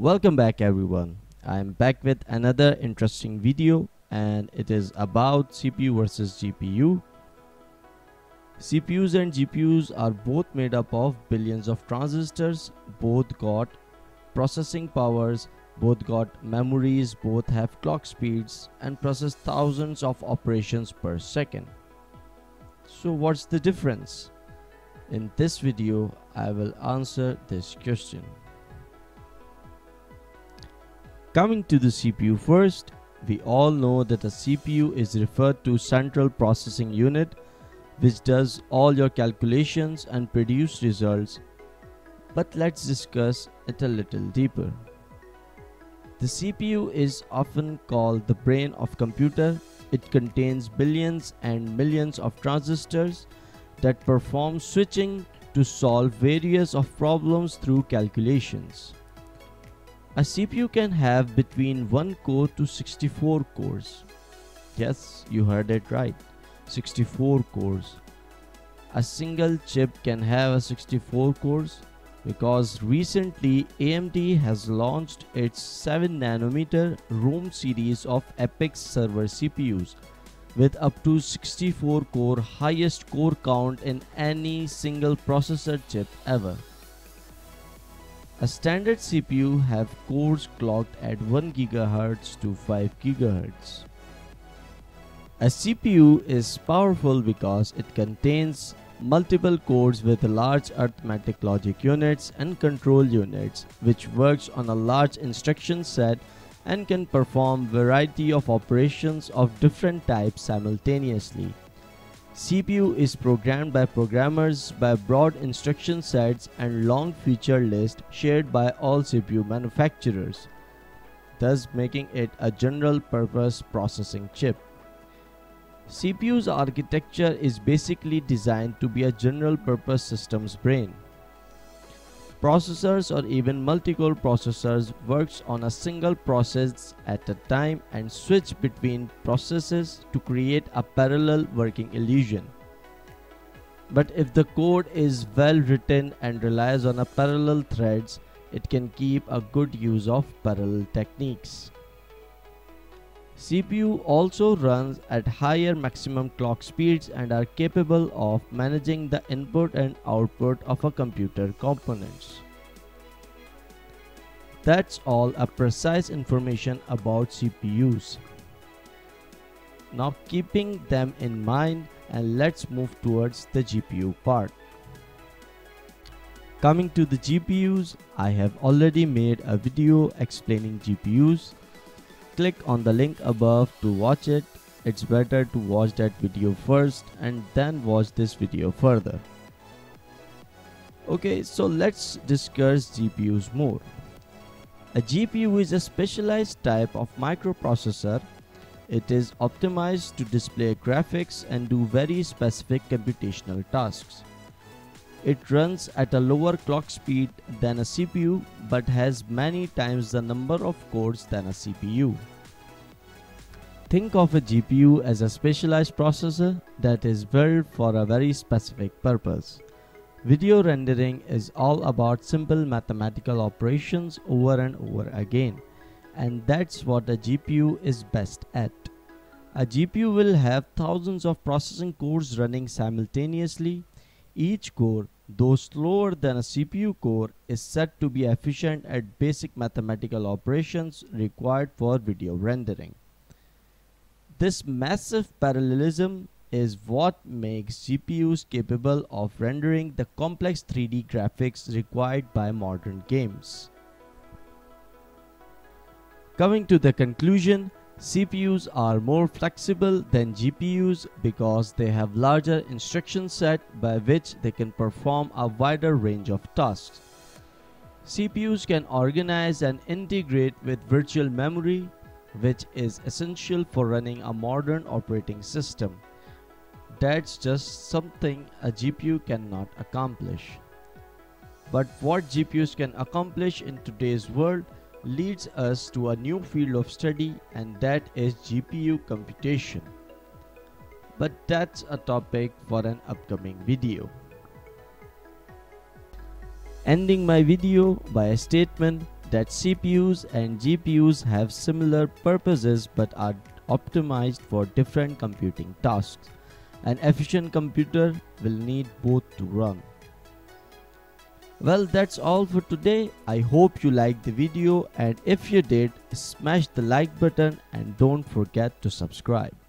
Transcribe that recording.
Welcome back everyone. I'm back with another interesting video and it is about CPU versus GPU. CPUs and GPUs are both made up of billions of transistors, both got processing powers, both got memories, both have clock speeds and process thousands of operations per second. So what's the difference? In this video, I will answer this question. Coming to the CPU first, we all know that a CPU is referred to central processing unit which does all your calculations and produce results. But let's discuss it a little deeper. The CPU is often called the brain of computer. It contains billions and millions of transistors that perform switching to solve various of problems through calculations. A CPU can have between 1 core to 64 cores. Yes, you heard it right. 64 cores. A single chip can have a 64 cores because recently AMD has launched its 7 nanometer Rome series of EPYC server CPUs with up to 64 core highest core count in any single processor chip ever. A standard CPU have cores clocked at 1 GHz to 5 GHz. A CPU is powerful because it contains multiple cores with large arithmetic logic units and control units which works on a large instruction set and can perform variety of operations of different types simultaneously. CPU is programmed by programmers by broad instruction sets and long feature list shared by all CPU manufacturers, thus making it a general purpose processing chip. CPU's architecture is basically designed to be a general purpose systems brain. Processors or even multi-core processors works on a single process at a time and switch between processes to create a parallel working illusion. But if the code is well written and relies on a parallel threads, it can keep a good use of parallel techniques. CPU also runs at higher maximum clock speeds and are capable of managing the input and output of a computer components. That's all a precise information about CPUs. Now keeping them in mind and let's move towards the GPU part. Coming to the GPUs, I have already made a video explaining GPUs click on the link above to watch it. It's better to watch that video first and then watch this video further. Okay, so let's discuss GPUs more. A GPU is a specialized type of microprocessor. It is optimized to display graphics and do very specific computational tasks. It runs at a lower clock speed than a CPU but has many times the number of cores than a CPU. Think of a GPU as a specialized processor that is built for a very specific purpose. Video rendering is all about simple mathematical operations over and over again and that's what a GPU is best at. A GPU will have thousands of processing cores running simultaneously each core, though slower than a CPU core, is said to be efficient at basic mathematical operations required for video rendering. This massive parallelism is what makes CPUs capable of rendering the complex 3D graphics required by modern games. Coming to the conclusion, CPUs are more flexible than GPUs because they have larger instruction set by which they can perform a wider range of tasks. CPUs can organize and integrate with virtual memory which is essential for running a modern operating system. That's just something a GPU cannot accomplish. But what GPUs can accomplish in today's world leads us to a new field of study and that is GPU computation. But that's a topic for an upcoming video. Ending my video by a statement that CPUs and GPUs have similar purposes but are optimized for different computing tasks. An efficient computer will need both to run. Well, that's all for today. I hope you liked the video and if you did, smash the like button and don't forget to subscribe.